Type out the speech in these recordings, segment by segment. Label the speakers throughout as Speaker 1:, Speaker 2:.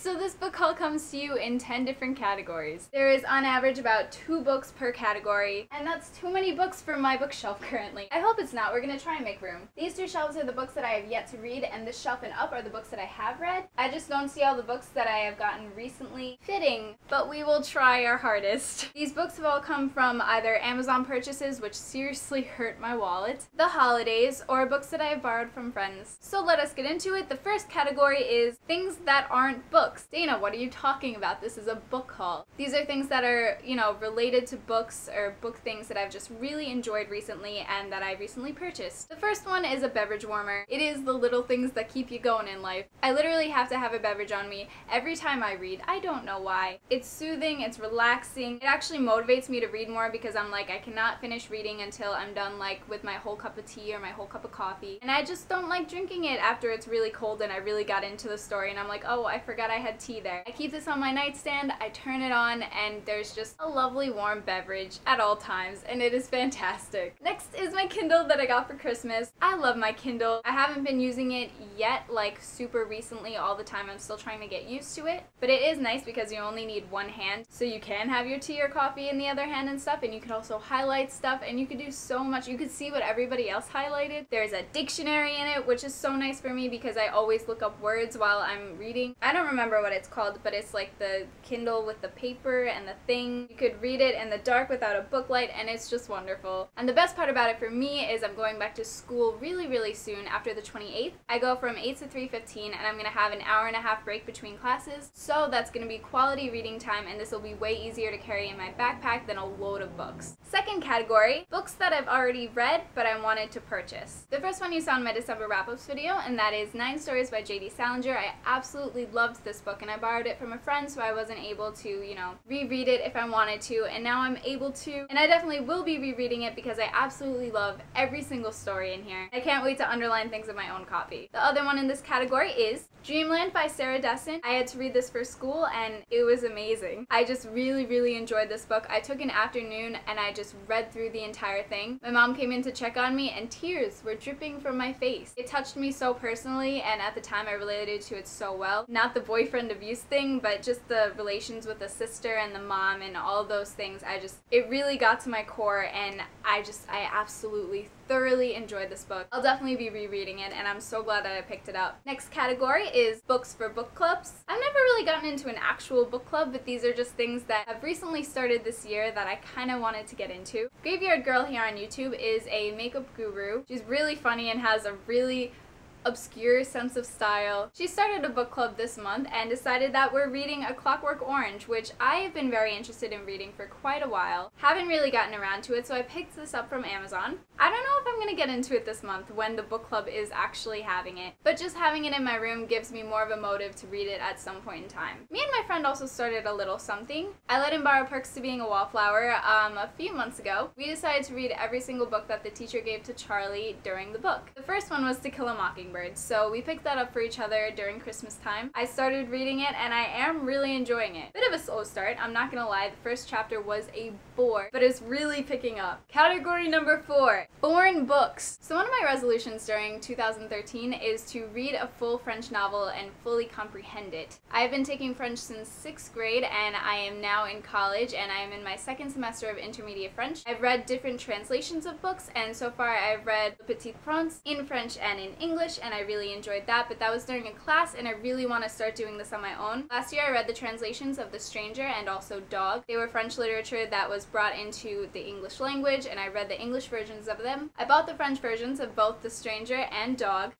Speaker 1: So this book haul comes to you in 10 different categories. There is on average about two books per category, and that's too many books for my bookshelf currently. I hope it's not, we're gonna try and make room. These two shelves are the books that I have yet to read, and this shelf and up are the books that I have read. I just don't see all the books that I have gotten recently fitting, but we will try our hardest. These books have all come from either Amazon purchases, which seriously hurt my wallet, the holidays, or books that I have borrowed from friends. So let us get into it. The first category is things that aren't books books. Dana, what are you talking about? This is a book haul. These are things that are, you know, related to books or book things that I've just really enjoyed recently and that I recently purchased. The first one is a beverage warmer. It is the little things that keep you going in life. I literally have to have a beverage on me every time I read. I don't know why. It's soothing, it's relaxing. It actually motivates me to read more because I'm like, I cannot finish reading until I'm done like with my whole cup of tea or my whole cup of coffee. And I just don't like drinking it after it's really cold and I really got into the story and I'm like, oh, I forgot I I had tea there. I keep this on my nightstand, I turn it on, and there's just a lovely warm beverage at all times, and it is fantastic. Next is my Kindle that I got for Christmas. I love my Kindle. I haven't been using it yet, like super recently all the time. I'm still trying to get used to it, but it is nice because you only need one hand, so you can have your tea or coffee in the other hand and stuff, and you can also highlight stuff, and you can do so much. You can see what everybody else highlighted. There's a dictionary in it, which is so nice for me because I always look up words while I'm reading. I don't remember remember what it's called, but it's like the Kindle with the paper and the thing. You could read it in the dark without a book light, and it's just wonderful. And the best part about it for me is I'm going back to school really, really soon after the 28th. I go from 8 to 3.15, and I'm going to have an hour and a half break between classes, so that's going to be quality reading time, and this will be way easier to carry in my backpack than a load of books. Second category, books that I've already read, but I wanted to purchase. The first one you saw in my December wrap-ups video, and that is Nine Stories by J.D. Salinger. I absolutely loved this book and I borrowed it from a friend so I wasn't able to, you know, reread it if I wanted to and now I'm able to and I definitely will be rereading it because I absolutely love every single story in here. I can't wait to underline things in my own copy. The other one in this category is Dreamland by Sarah Dessen. I had to read this for school and it was amazing. I just really, really enjoyed this book. I took an afternoon and I just read through the entire thing. My mom came in to check on me and tears were dripping from my face. It touched me so personally and at the time I related to it so well. Not the boyfriend abuse thing, but just the relations with the sister and the mom and all those things. I just, it really got to my core and I just, I absolutely thoroughly enjoyed this book. I'll definitely be rereading it and I'm so glad that I picked it up. Next category is books for book clubs. I've never really gotten into an actual book club, but these are just things that have recently started this year that I kind of wanted to get into. Graveyard Girl here on YouTube is a makeup guru. She's really funny and has a really obscure sense of style. She started a book club this month and decided that we're reading A Clockwork Orange, which I have been very interested in reading for quite a while. Haven't really gotten around to it, so I picked this up from Amazon. I don't know if I'm going to get into it this month when the book club is actually having it, but just having it in my room gives me more of a motive to read it at some point in time. Me and my friend also started a little something. I let him borrow Perks to Being a Wallflower um, a few months ago. We decided to read every single book that the teacher gave to Charlie during the book. The first one was To Kill a Mockingbird So we picked that up for each other during Christmas time. I started reading it and I am really enjoying it. Bit of a slow start, I'm not gonna lie. The first chapter was a bore, but it's really picking up. Category number four, boring books. So one of my resolutions during 2013 is to read a full French novel and fully comprehend it. I've been taking French since sixth grade and I am now in college and I am in my second semester of intermediate French. I've read different translations of books and so far I've read Le Petit Prince in French and in English and I really enjoyed that, but that was during a class and I really want to start doing this on my own. Last year I read the translations of The Stranger and also Dog. They were French literature that was brought into the English language and I read the English versions of them. I bought the French versions of both The Stranger and Dog.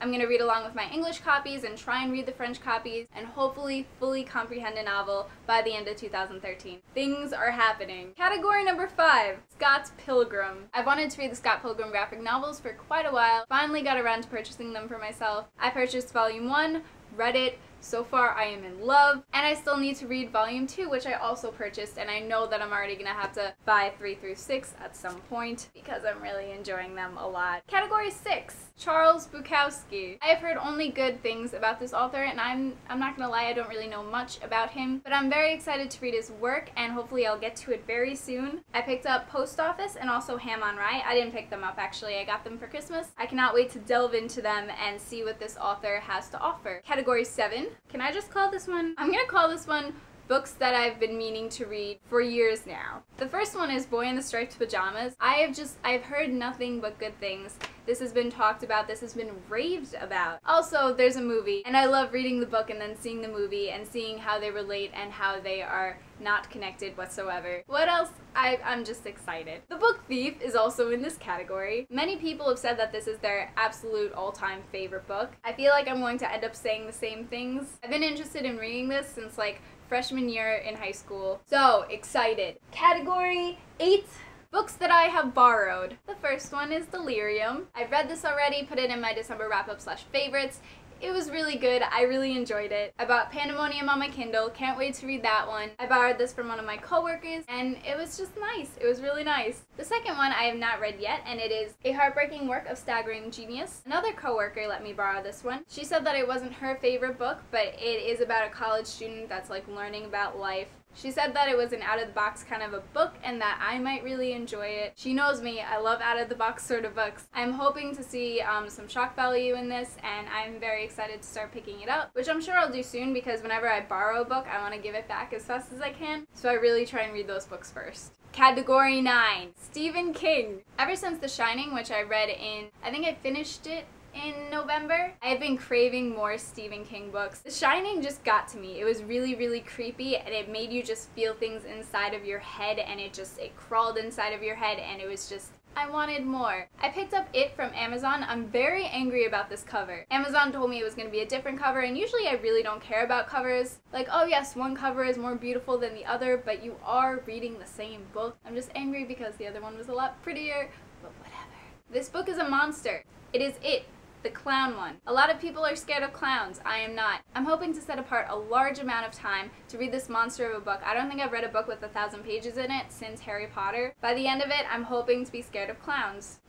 Speaker 1: I'm going to read along with my English copies and try and read the French copies and hopefully fully comprehend a novel by the end of 2013. Things are happening. Category number five, Scott's Pilgrim. I've wanted to read the Scott Pilgrim graphic novels for quite a while. Finally got around to purchasing them for myself. I purchased volume one, read it, so far, I am in love, and I still need to read Volume 2, which I also purchased, and I know that I'm already gonna have to buy 3 through 6 at some point because I'm really enjoying them a lot. Category 6 Charles Bukowski. I have heard only good things about this author, and I'm I'm not gonna lie, I don't really know much about him, but I'm very excited to read his work, and hopefully I'll get to it very soon. I picked up Post Office and also Ham on Rye. I didn't pick them up actually, I got them for Christmas. I cannot wait to delve into them and see what this author has to offer. Category 7. Can I just call this one? I'm gonna call this one books that I've been meaning to read for years now. The first one is Boy in the Striped Pajamas. I have just, I've heard nothing but good things. This has been talked about, this has been raved about. Also, there's a movie, and I love reading the book and then seeing the movie and seeing how they relate and how they are not connected whatsoever. What else? I, I'm just excited. The Book Thief is also in this category. Many people have said that this is their absolute all-time favorite book. I feel like I'm going to end up saying the same things. I've been interested in reading this since like freshman year in high school. So excited. Category 8 Books that I have borrowed. The first one is Delirium. I've read this already, put it in my December wrap-up slash favorites. It was really good. I really enjoyed it. I bought Pandemonium on my Kindle. Can't wait to read that one. I borrowed this from one of my coworkers and it was just nice. It was really nice. The second one I have not read yet and it is A Heartbreaking Work of Staggering Genius. Another coworker let me borrow this one. She said that it wasn't her favorite book, but it is about a college student that's like learning about life she said that it was an out of the box kind of a book and that I might really enjoy it. She knows me, I love out of the box sort of books. I'm hoping to see um, some shock value in this and I'm very excited to start picking it up, which I'm sure I'll do soon because whenever I borrow a book, I want to give it back as fast as I can. So I really try and read those books first. Category 9 Stephen King. Ever since The Shining, which I read in, I think I finished it in November. I have been craving more Stephen King books. The Shining just got to me. It was really, really creepy and it made you just feel things inside of your head and it just, it crawled inside of your head and it was just I wanted more. I picked up It from Amazon. I'm very angry about this cover. Amazon told me it was going to be a different cover, and usually I really don't care about covers. Like, oh yes, one cover is more beautiful than the other, but you are reading the same book. I'm just angry because the other one was a lot prettier, but whatever. This book is a monster. It is It the clown one. A lot of people are scared of clowns. I am not. I'm hoping to set apart a large amount of time to read this monster of a book. I don't think I've read a book with a thousand pages in it since Harry Potter. By the end of it, I'm hoping to be scared of clowns.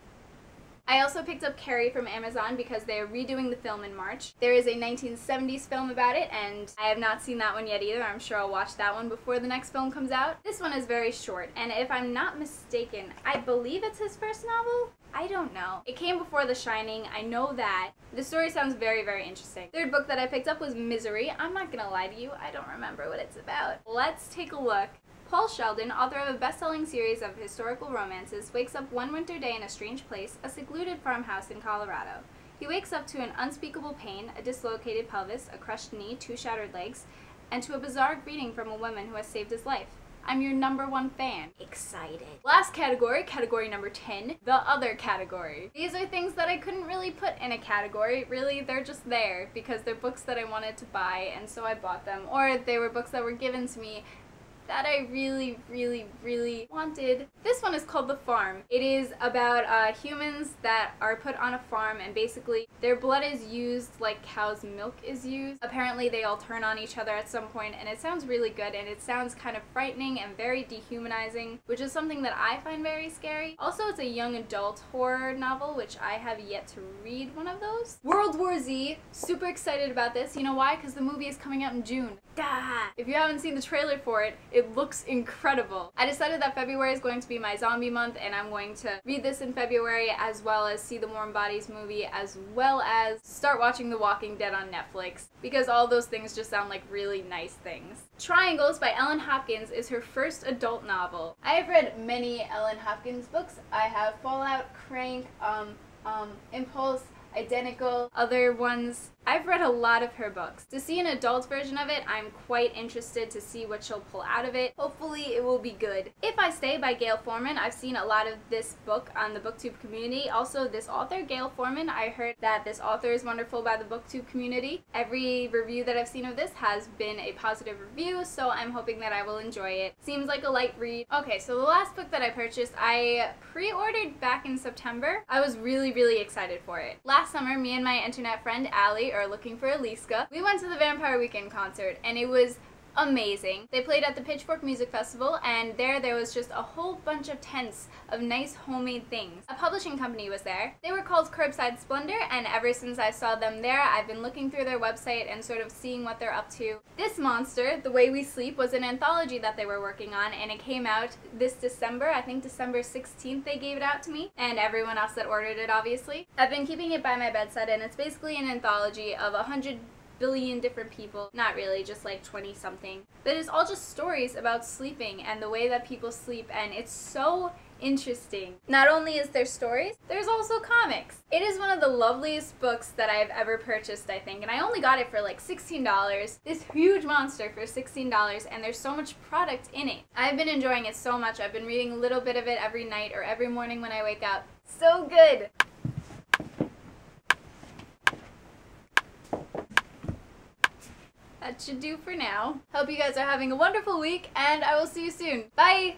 Speaker 1: I also picked up Carrie from Amazon because they are redoing the film in March. There is a 1970s film about it, and I have not seen that one yet either. I'm sure I'll watch that one before the next film comes out. This one is very short, and if I'm not mistaken, I believe it's his first novel? I don't know. It came before The Shining, I know that. The story sounds very, very interesting. Third book that I picked up was Misery. I'm not gonna lie to you, I don't remember what it's about. Let's take a look. Paul Sheldon, author of a best-selling series of historical romances, wakes up one winter day in a strange place, a secluded farmhouse in Colorado. He wakes up to an unspeakable pain, a dislocated pelvis, a crushed knee, two shattered legs, and to a bizarre greeting from a woman who has saved his life. I'm your number one fan. Excited. Last category, category number 10, the other category. These are things that I couldn't really put in a category. Really, they're just there because they're books that I wanted to buy and so I bought them. Or they were books that were given to me that I really, really, really wanted. This one is called The Farm. It is about uh, humans that are put on a farm and basically their blood is used like cow's milk is used. Apparently they all turn on each other at some point and it sounds really good and it sounds kind of frightening and very dehumanizing, which is something that I find very scary. Also, it's a young adult horror novel, which I have yet to read one of those. World War Z, super excited about this. You know why? Because the movie is coming out in June. If you haven't seen the trailer for it, it looks incredible. I decided that February is going to be my zombie month and I'm going to read this in February as well as see the Warm Bodies movie as well as start watching The Walking Dead on Netflix because all those things just sound like really nice things. Triangles by Ellen Hopkins is her first adult novel. I have read many Ellen Hopkins books. I have Fallout, Crank, um, um, Impulse, Identical, other ones I've read a lot of her books. To see an adult version of it, I'm quite interested to see what she'll pull out of it. Hopefully it will be good. If I Stay by Gayle Forman, I've seen a lot of this book on the booktube community. Also this author, Gayle Forman, I heard that this author is wonderful by the booktube community. Every review that I've seen of this has been a positive review, so I'm hoping that I will enjoy it. Seems like a light read. Okay, so the last book that I purchased, I pre-ordered back in September. I was really, really excited for it. Last summer, me and my internet friend, Allie, or looking for Aliska. We went to the Vampire Weekend concert and it was amazing. They played at the Pitchfork Music Festival, and there there was just a whole bunch of tents of nice homemade things. A publishing company was there. They were called Curbside Splendor, and ever since I saw them there, I've been looking through their website and sort of seeing what they're up to. This monster, The Way We Sleep, was an anthology that they were working on, and it came out this December. I think December 16th they gave it out to me, and everyone else that ordered it, obviously. I've been keeping it by my bedside, and it's basically an anthology of a hundred billion different people. Not really, just like 20 something. But it's all just stories about sleeping and the way that people sleep, and it's so interesting. Not only is there stories, there's also comics. It is one of the loveliest books that I've ever purchased, I think, and I only got it for like $16. This huge monster for $16, and there's so much product in it. I've been enjoying it so much. I've been reading a little bit of it every night or every morning when I wake up. So good! That should do for now. Hope you guys are having a wonderful week, and I will see you soon. Bye!